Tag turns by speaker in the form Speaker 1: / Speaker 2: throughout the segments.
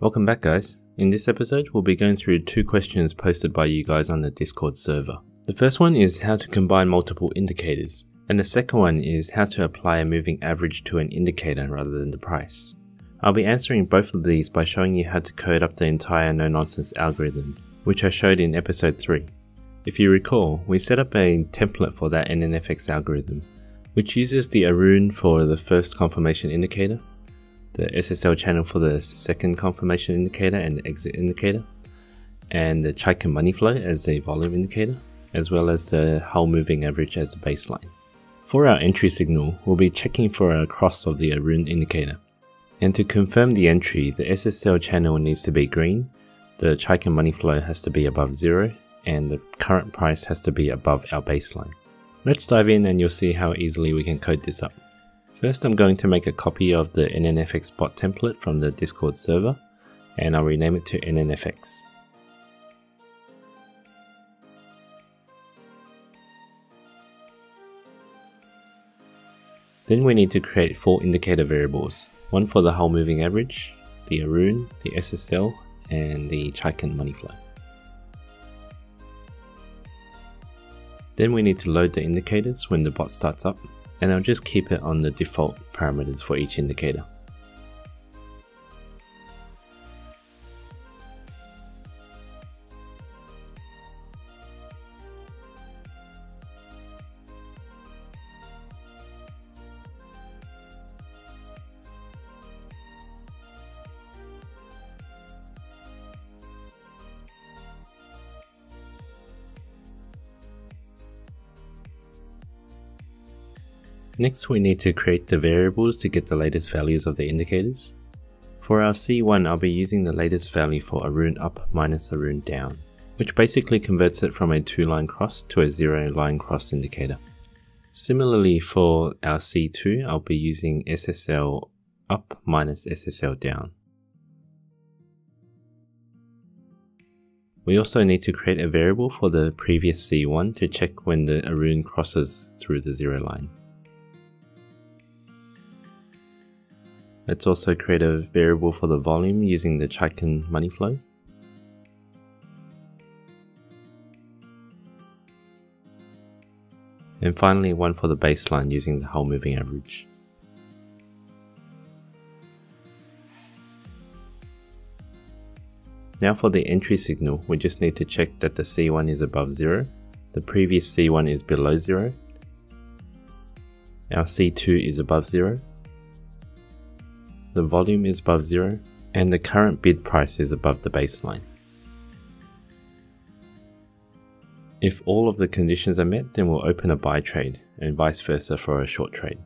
Speaker 1: Welcome back guys. In this episode, we'll be going through two questions posted by you guys on the Discord server. The first one is how to combine multiple indicators, and the second one is how to apply a moving average to an indicator rather than the price. I'll be answering both of these by showing you how to code up the entire no-nonsense algorithm, which I showed in episode 3. If you recall, we set up a template for that NNFX algorithm, which uses the Aroon for the first confirmation indicator, the SSL channel for the second confirmation indicator and the exit indicator, and the Chaikin money flow as the volume indicator, as well as the Hull moving average as the baseline. For our entry signal, we'll be checking for a cross of the Aroon indicator. And to confirm the entry, the SSL channel needs to be green, the Chaikin money flow has to be above zero, and the current price has to be above our baseline. Let's dive in and you'll see how easily we can code this up. First I'm going to make a copy of the NNFX bot template from the Discord server and I'll rename it to NNFX. Then we need to create four indicator variables, one for the Hull moving average, the Aroon, the SSL, and the Chaikin money flow. Then we need to load the indicators when the bot starts up, and I'll just keep it on the default parameters for each indicator. Next we need to create the variables to get the latest values of the indicators. For our C1 I'll be using the latest value for Aroon up minus Aroon down, which basically converts it from a 2 line cross to a 0 line cross indicator. Similarly for our C2 I'll be using SSL up minus SSL down. We also need to create a variable for the previous C1 to check when the Aroon crosses through the zero line. Let's also create a variable for the volume using the Chaikin money flow. And finally one for the baseline using the Hull moving average. Now for the entry signal, we just need to check that the C1 is above 0, the previous C1 is below 0, our C2 is above 0, the volume is above zero, and the current bid price is above the baseline. If all of the conditions are met, then we'll open a buy trade, and vice versa for a short trade.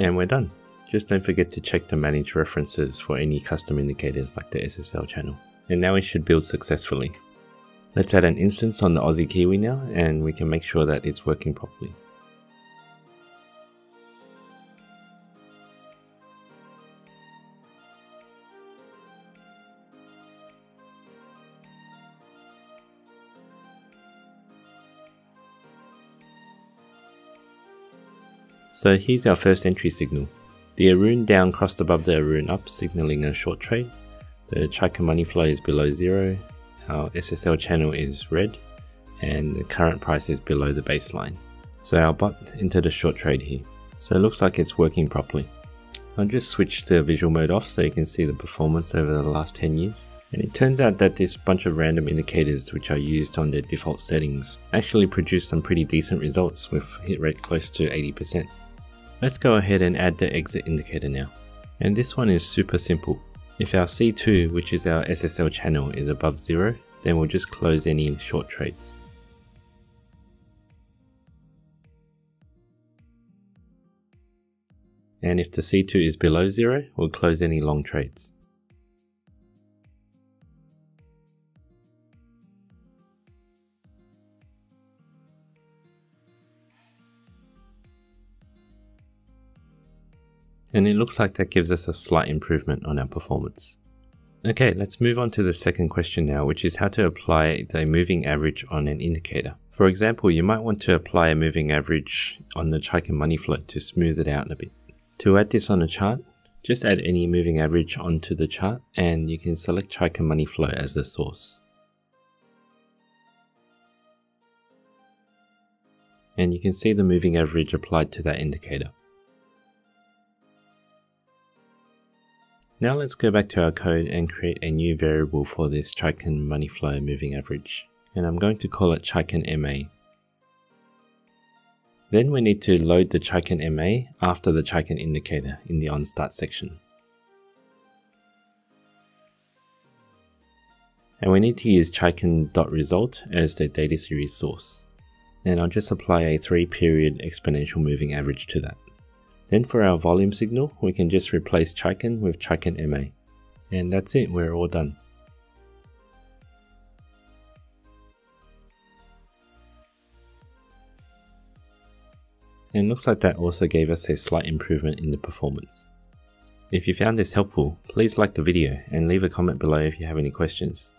Speaker 1: And we're done. Just don't forget to check the manage references for any custom indicators like the SSL channel. And now it should build successfully. Let's add an instance on the Aussie Kiwi now and we can make sure that it's working properly. So here's our first entry signal. The Aroon down crossed above the Aroon up, signaling a short trade. The Chaikin money flow is below zero. Our SSL channel is red, and the current price is below the baseline. So our bot entered a short trade here. So it looks like it's working properly. I'll just switch the visual mode off so you can see the performance over the last 10 years. And it turns out that this bunch of random indicators which are used on their default settings actually produce some pretty decent results with hit rate close to 80%. Let's go ahead and add the exit indicator now. And this one is super simple. If our C2, which is our SSL channel, is above zero, then we'll just close any short trades. And if the C2 is below zero, we'll close any long trades. And it looks like that gives us a slight improvement on our performance. Okay, let's move on to the second question now, which is how to apply the moving average on an indicator. For example, you might want to apply a moving average on the Chaikin money flow to smooth it out a bit. To add this on a chart, just add any moving average onto the chart and you can select Chaikin money flow as the source. And you can see the moving average applied to that indicator. Now let's go back to our code and create a new variable for this Chaikin money flow moving average. And I'm going to call it Chaikin MA. Then we need to load the Chaikin MA after the Chaikin indicator in the onStart section. And we need to use Chaikin.result as the data series source. And I'll just apply a 3 period exponential moving average to that. Then for our volume signal, we can just replace Chaikin with Chaikin MA. And that's it, we're all done. And looks like that also gave us a slight improvement in the performance. If you found this helpful, please like the video and leave a comment below if you have any questions.